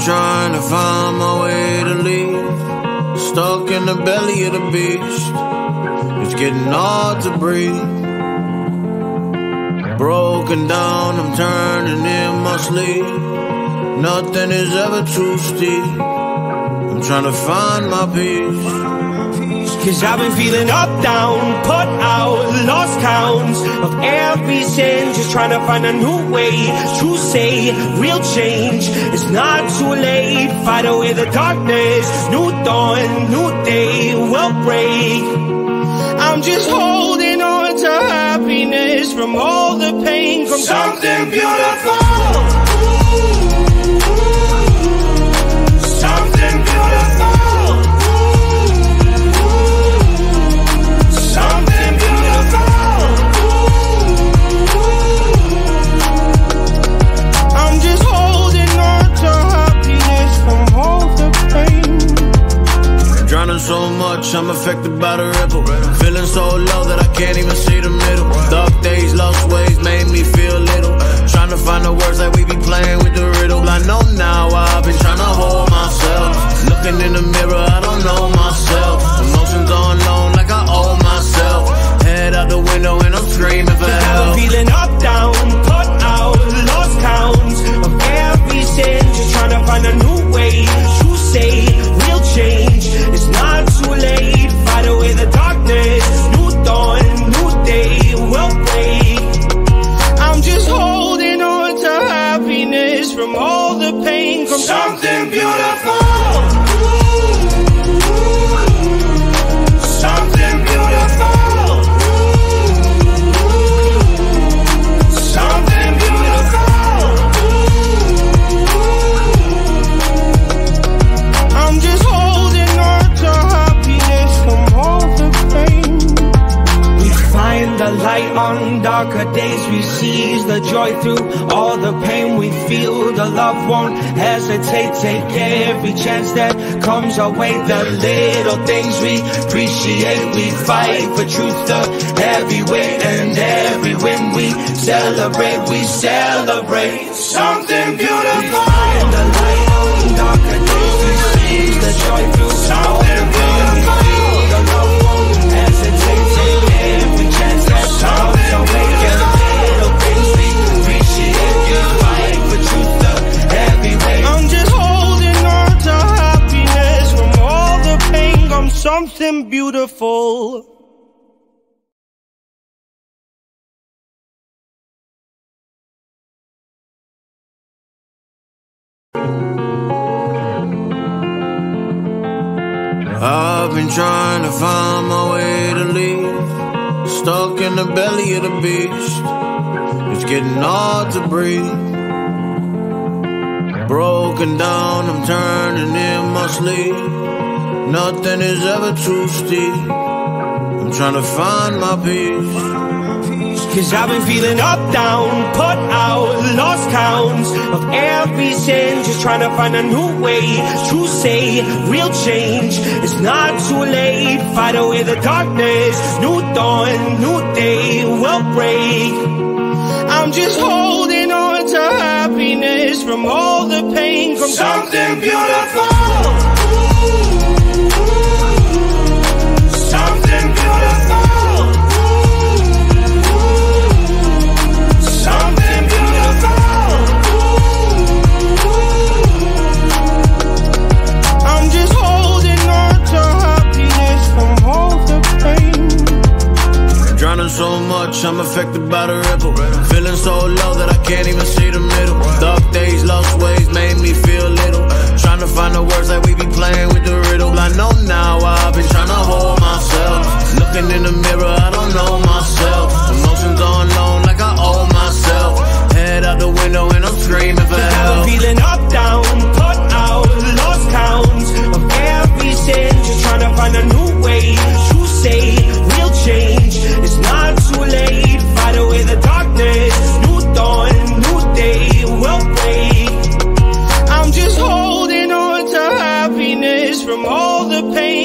trying to find my way to leave. Stuck in the belly of the beast. It's getting hard to breathe. Broken down, I'm turning in my sleep. Nothing is ever too steep. I'm trying to find my peace. Cause I've been feeling up, down, put out, lost counts of every sin. Just trying to find a new way to say real change. It's not too late, fight away the darkness. New dawn, new day will break. I'm just holding on to happiness from all the pain from something beautiful. Things we appreciate. We fight for truth, the weight, and every win we celebrate. We celebrate something beautiful. Something beautiful. I've been trying to find my way to leave. Stuck in the belly of the beast. It's getting hard to breathe. Broken down, I'm turning in my sleep. Nothing is ever too steep. I'm trying to find my peace. Cause I've been feeling up, down, put out, lost counts of every sin. Just trying to find a new way to say real change. It's not too late, fight away the darkness. New dawn, new day will break. I'm just holding on to happiness from all the pain from something beautiful.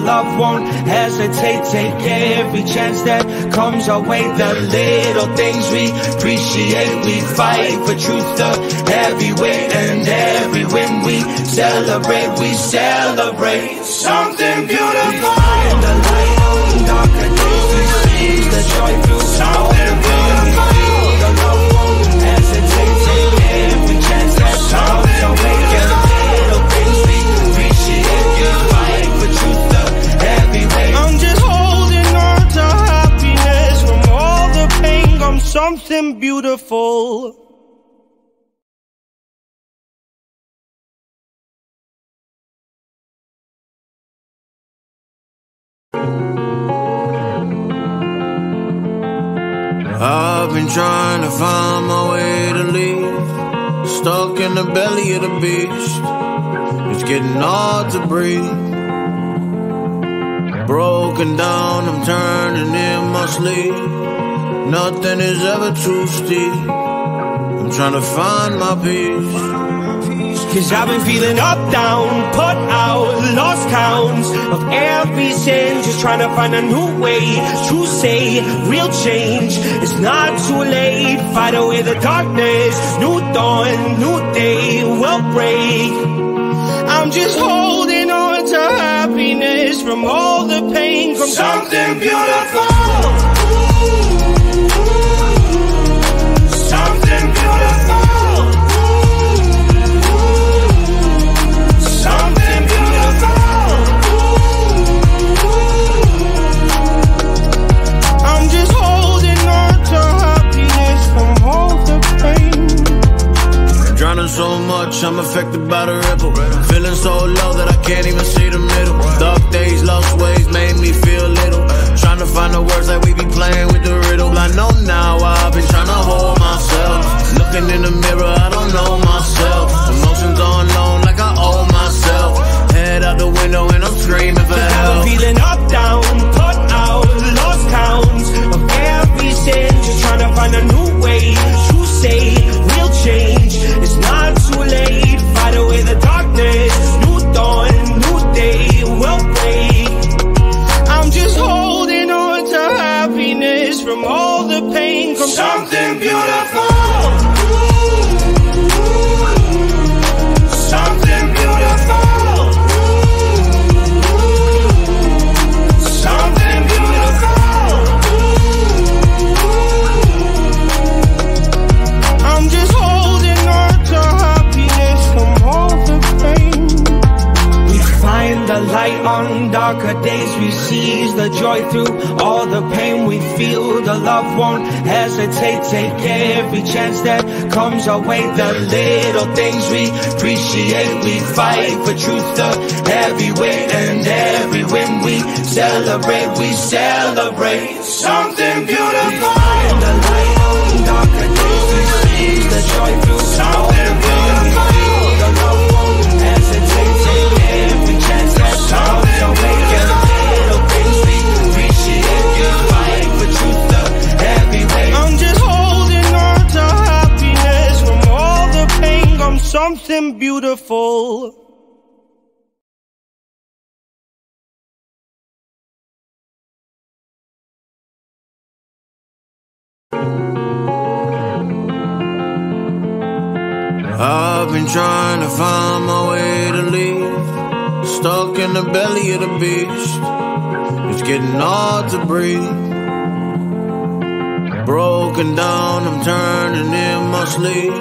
love won't hesitate, take every chance that comes our way. The little things we appreciate, we fight for truth, the heavy weight, and every win we celebrate, we celebrate something beautiful. Beautiful. I've been trying to find my way to leave. Stuck in the belly of the beast. It's getting hard to breathe. Broken down, I'm turning in my sleep. Nothing is ever too steep. I'm trying to find my peace. Cause I've been feeling up, down, put out, lost counts of every sin. Just trying to find a new way to say real change. It's not too late, fight away the darkness. New dawn, new day will break. I'm just holding on to happiness from all the pain. From something beautiful. Every chance that comes our way. The little things we appreciate. We fight for truth, the heavy weight, and every win we celebrate. We celebrate something beautiful. In the light darker days, we seize the joy through something beautiful. Belly of the beast. It's getting hard to breathe. Broken down, I'm turning in my sleep.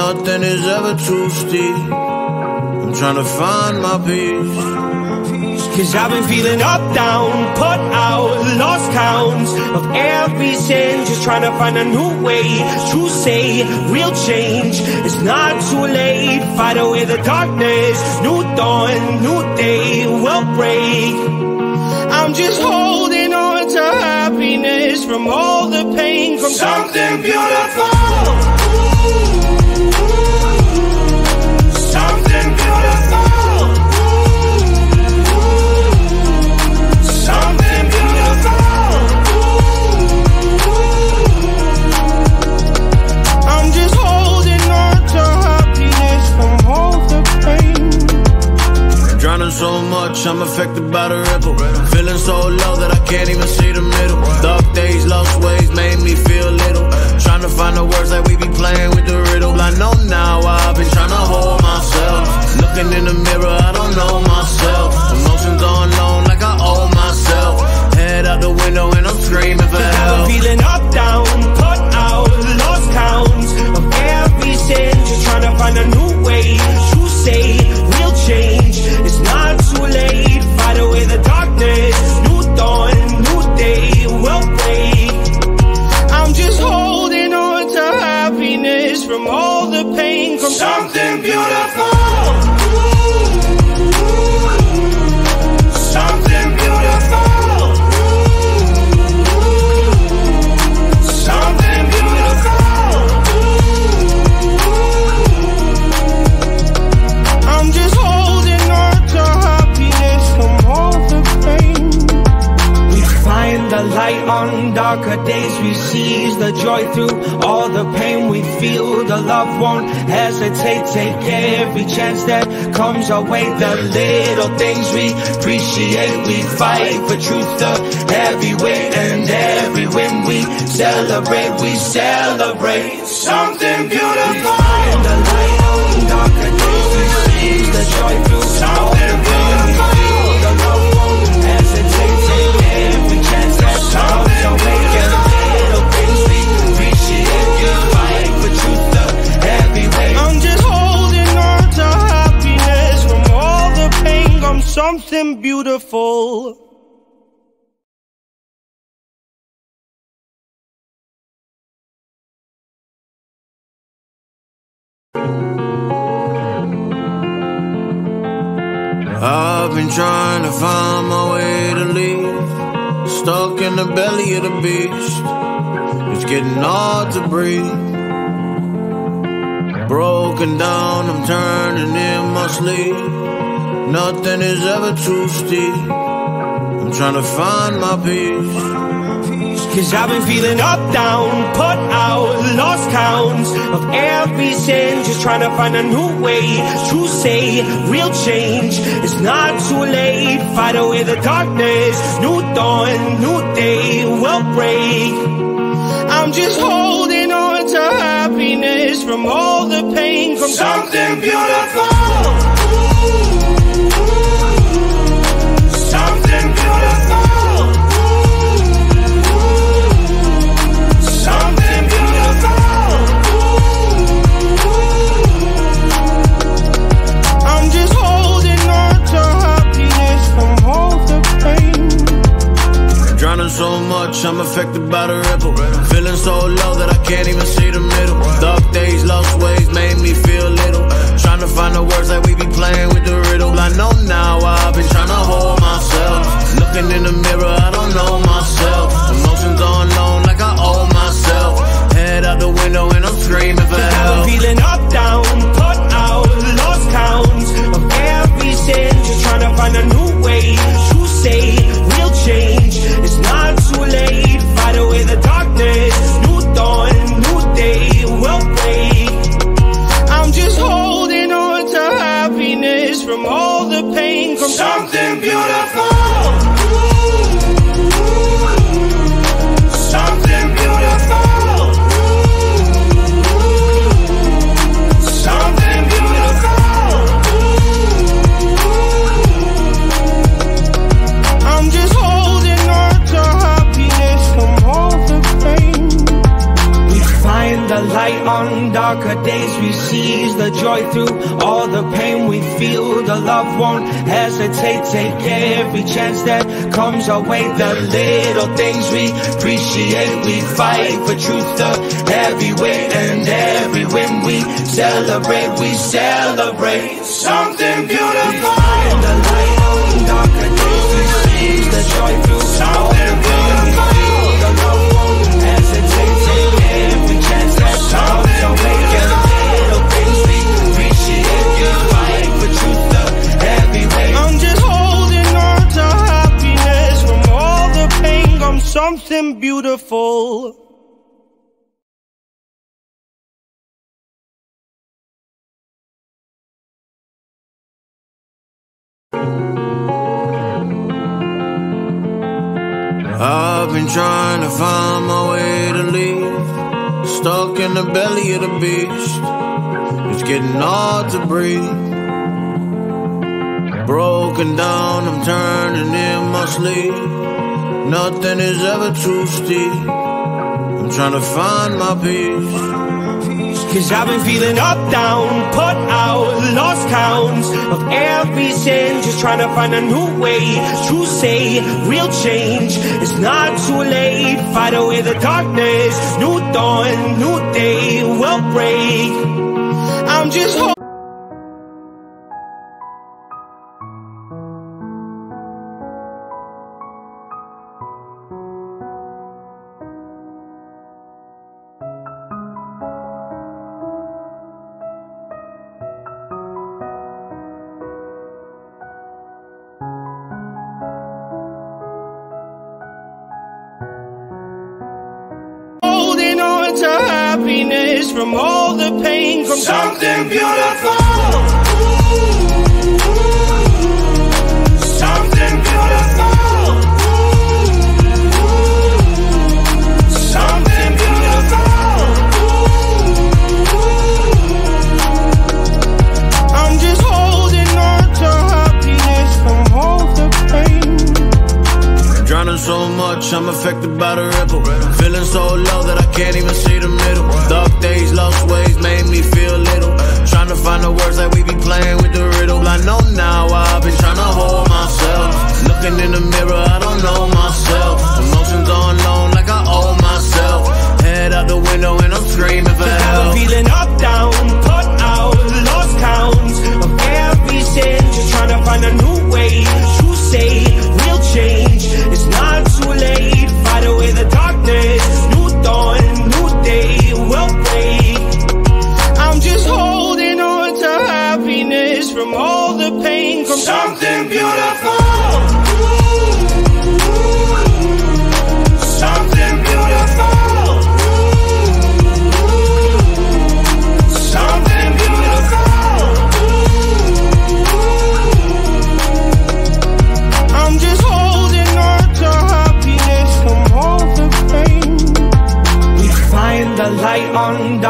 Nothing is ever too steep. I'm trying to find my peace. Cause I've been feeling up, down, put out, lost counts of every sin. Just trying to find a new way to say real change. It's not too late, fight away the darkness. New dawn, new day will break. I'm just holding on to happiness from all the pain. From something beautiful. Much, I'm affected by the ripple. Feeling so low that I can't even see the middle. Dark days, lost ways made me feel little. Trying to find the words that we be playing Take every chance that comes our way. The little things we appreciate. We fight for truth, the heavy weight, and every win we celebrate. We celebrate something beautiful. Find the light on darker days. We seize the joy through something Something beautiful. I've been trying to find my way to leave. Stuck in the belly of the beast. It's getting hard to breathe. Broken down, I'm turning in my sleep. Nothing is ever too steep. I'm trying to find my peace. Cause I've been feeling up, down, put out, lost counts of every sin. Just trying to find a new way to say real change. It's not too late, fight away the darkness. New dawn, new day will break. I'm just holding on to happiness from all the pain. From something beautiful. I'm affected by the ripple. Feeling so low that I can't even see the middle. Dark days, lost ways made me feel little. Trying to find the words that we be playing with the riddle. Love won't hesitate. Take every chance that comes our way. The little things we appreciate. We fight for truth, the heavy weight, and every win we celebrate. We celebrate something beautiful. Find the light on darker days. We seize the joy through something beautiful. I've been trying to find my way to leave. Stuck in the belly of the beast. It's getting hard to breathe. Broken down, I'm turning in my sleep. Nothing is ever too steep. I'm trying to find my peace. Cause I've been feeling up, down, put out, lost counts of every sin. Just trying to find a new way to say real change. It's not too late, fight away the darkness. New dawn, new day will break. From something beautiful.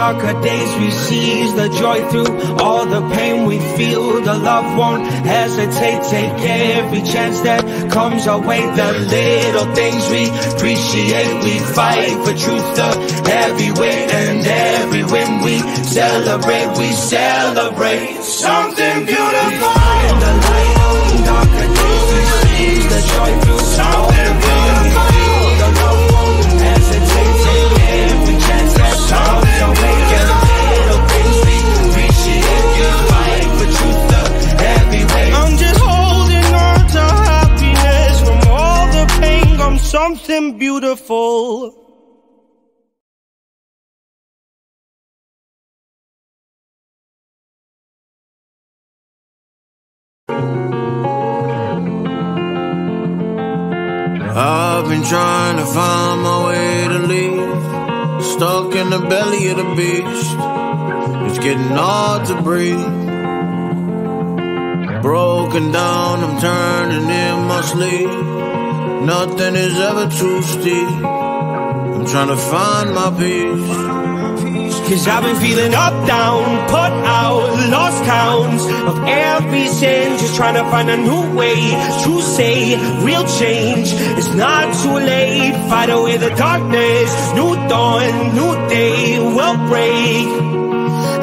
Darker days. We seize the joy through all the pain we feel. The love won't hesitate. Take every chance that comes our way. The little things we appreciate. We fight for truth, the heavy weight, and every win we celebrate. We celebrate something beautiful. Find the light darker days. We seize the find my way to leave. Stuck in the belly of the beast. It's getting hard to breathe. Broken down, I'm turning in my sleep. Nothing is ever too steep. I'm trying to find my peace. Cause I've been feeling up, down, put out, lost counts of every sin. Just trying to find a new way to say real change. It's not too late, fight away the darkness. New dawn, new day will break.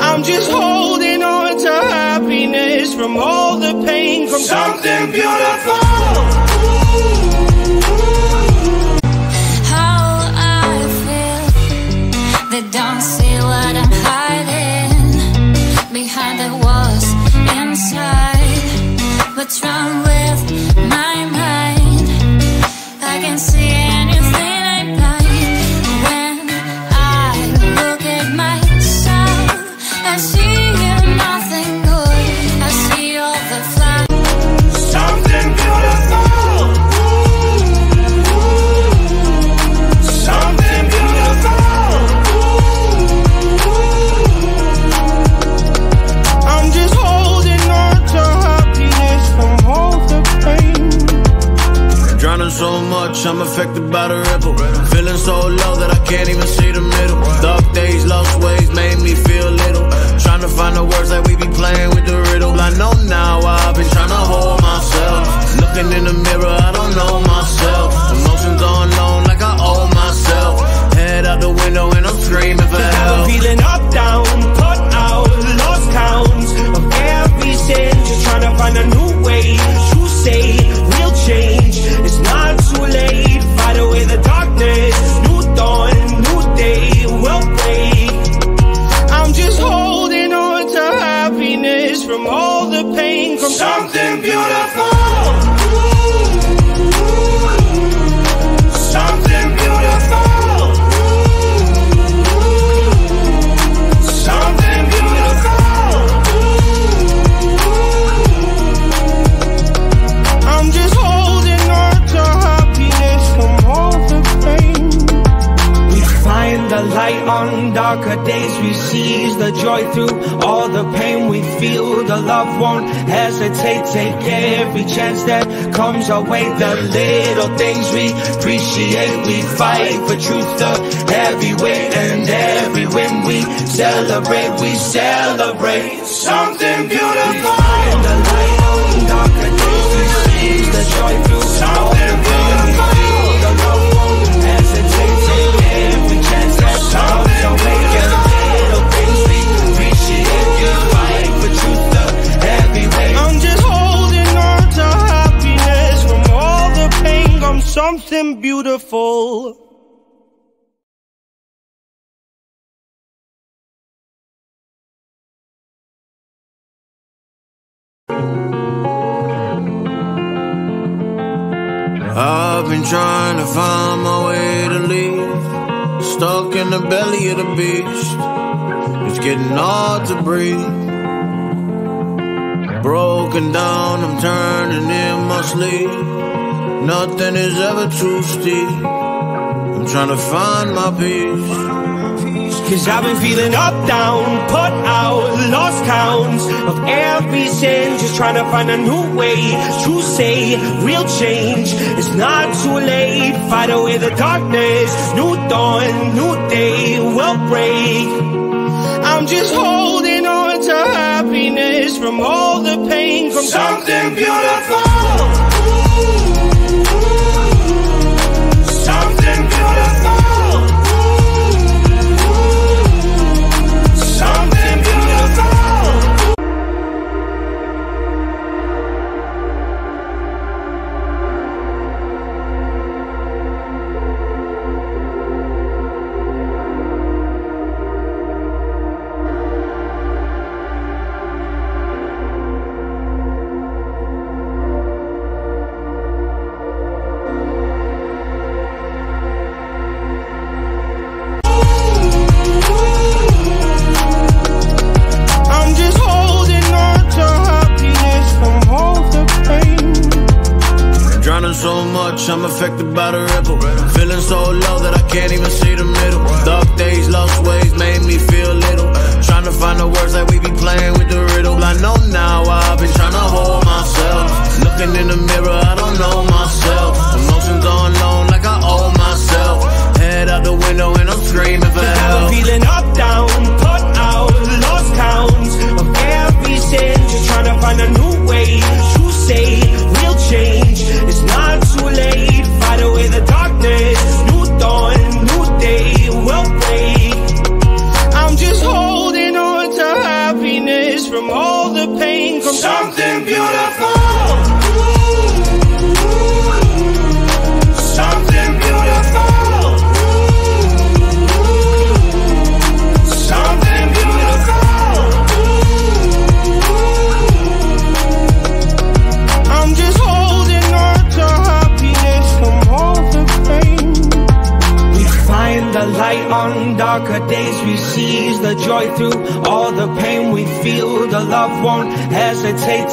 I'm just holding on to happiness from all the pain from something beautiful. What's wrong with my mind? I can see anything meditate, take every chance that comes our way. The little things we appreciate, we fight for truth, the heavy weight and every win we celebrate, we celebrate something beautiful. In the light, darker days, we see the joy through something beautiful. something beautiful. I've been trying to find my way to leave. Stuck in the belly of the beast. It's getting hard to breathe. Broken down, I'm turning in my sleep. Nothing is ever too steep. I'm trying to find my peace. Cause I've been feeling up, down, put out, lost counts of every sin. Just trying to find a new way to say real change. It's not too late. Fight away the darkness. New dawn, new day will break. I'm just holding on to happiness from all the pain, from something, something beautiful.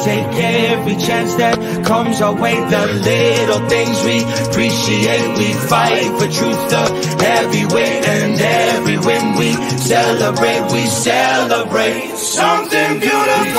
take every chance that comes our way. The little things we appreciate We fight for truth. The every weight And every win we celebrate We celebrate something beautiful.